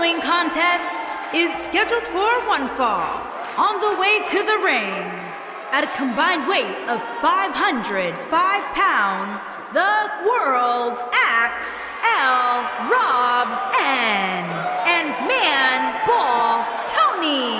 following contest is scheduled for one fall. On the way to the ring, at a combined weight of 505 pounds, the World Axe L. Rob N. and Man Ball Tony.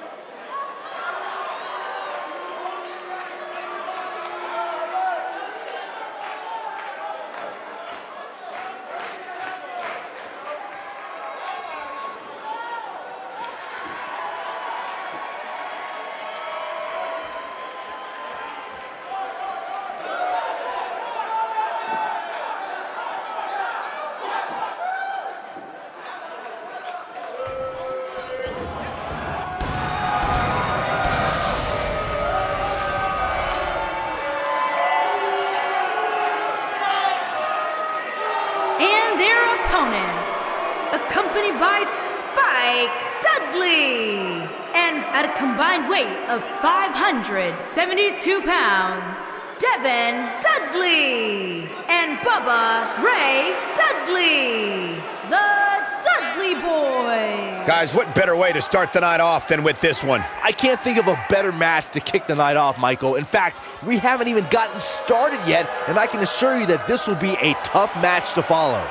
Dudley, and at a combined weight of 572 pounds, D-Von Dudley and Bubba Ray Dudley, the Dudley Boys. Guys, what better way to start the night off than with this one? I can't think of a better match to kick the night off, Michael. In fact, we haven't even gotten started yet, and I can assure you that this will be a tough match to follow.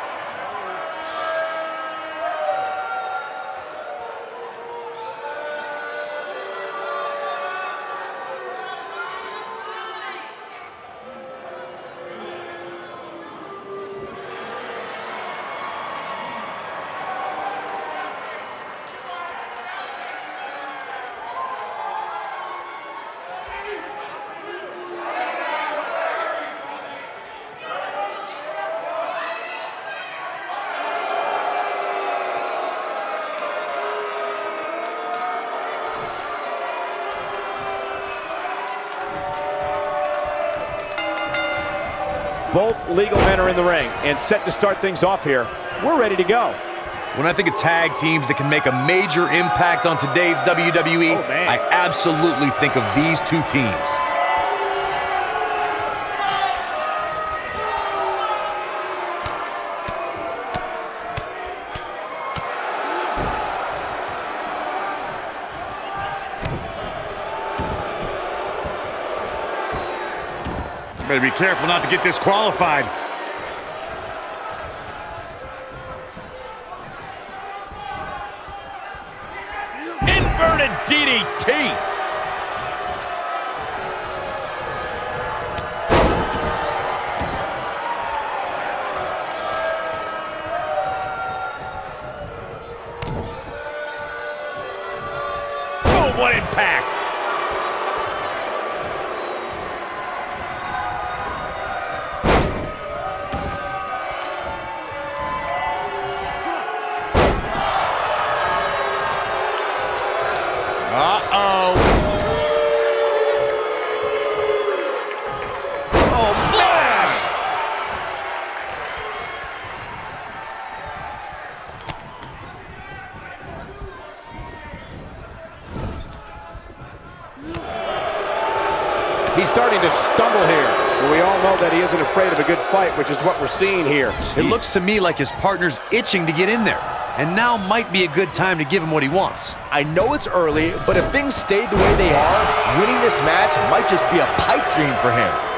Both legal men are in the ring and set to start things off here. We're ready to go. When I think of tag teams that can make a major impact on today's WWE, Oh. I absolutely think of these two teams. Better be careful not to get disqualified. Inverted DDT. Oh, what impact. He's starting to stumble here. But we all know that he isn't afraid of a good fight, which is what we're seeing here. It looks to me like his partner's itching to get in there. And now might be a good time to give him what he wants. I know it's early, but if things stay the way they are, winning this match might just be a pipe dream for him.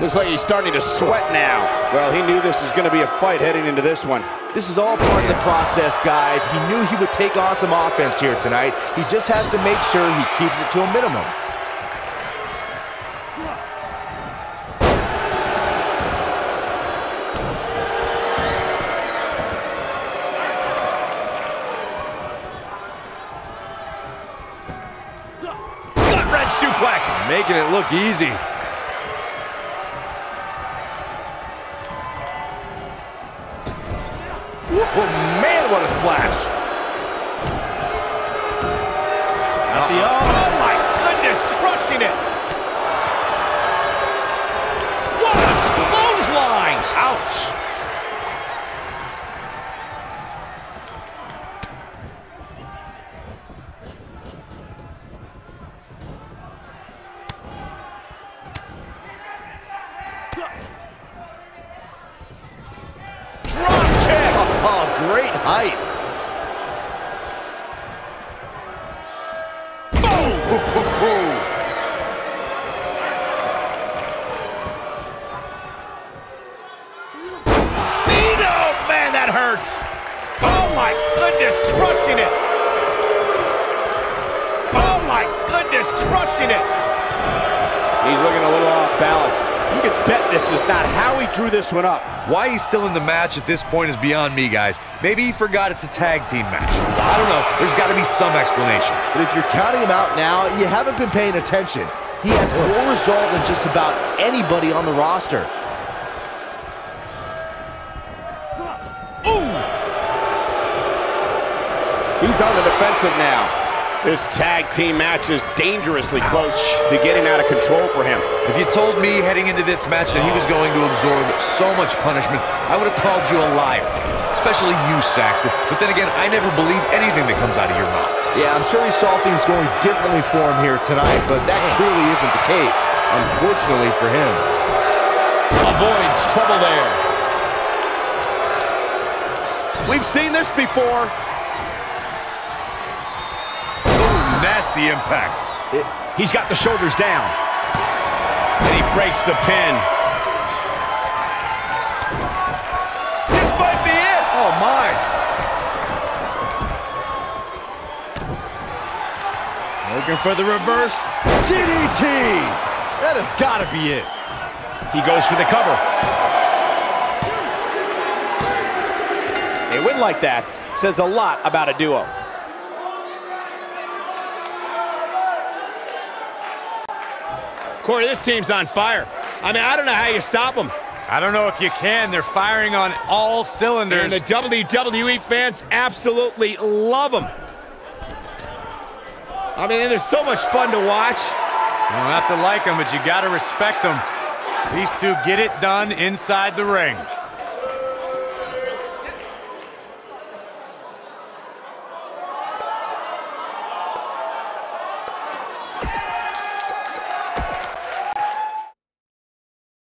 Looks like he's starting to sweat now. Well, he knew this was going to be a fight heading into this one. This is all part of the process, guys. He knew he would take on some offense here tonight. He just has to make sure he keeps it to a minimum. Gutwrench suplex. Making it look easy. Oh, man, what a splash. At the oh my goodness, crushing it. What a clothesline. Ouch. Drop kick. Oh, height. Man, that hurts. Oh my goodness, crushing it. Oh my goodness, crushing it. He's looking a little off balance. You can bet this is not how he drew this one up. Why he's still in the match at this point is beyond me, guys. Maybe he forgot it's a tag team match. I don't know. There's got to be some explanation. But if you're counting him out now, you haven't been paying attention. He has more resolve than just about anybody on the roster. Ooh! He's on the defensive now. This tag team match is dangerously close to getting out of control for him. If you told me heading into this match that he was going to absorb so much punishment, I would have called you a liar. Especially you, Saxton. But then again, I never believe anything that comes out of your mouth. Yeah, I'm sure he saw things going differently for him here tonight, but that clearly isn't the case, unfortunately for him. Avoids trouble there. We've seen this before. Ooh, nasty impact. He's got the shoulders down. And he breaks the pin. This might be it. Oh, my. Looking for the reverse. DDT! That has got to be it. He goes for the cover. A win like that says a lot about a duo. Corey, this team's on fire. I mean, I don't know how you stop them. I don't know if you can. They're firing on all cylinders. And the WWE fans absolutely love them. I mean, they're so much fun to watch. You don't have to like them, but you got to respect them. These two get it done inside the ring.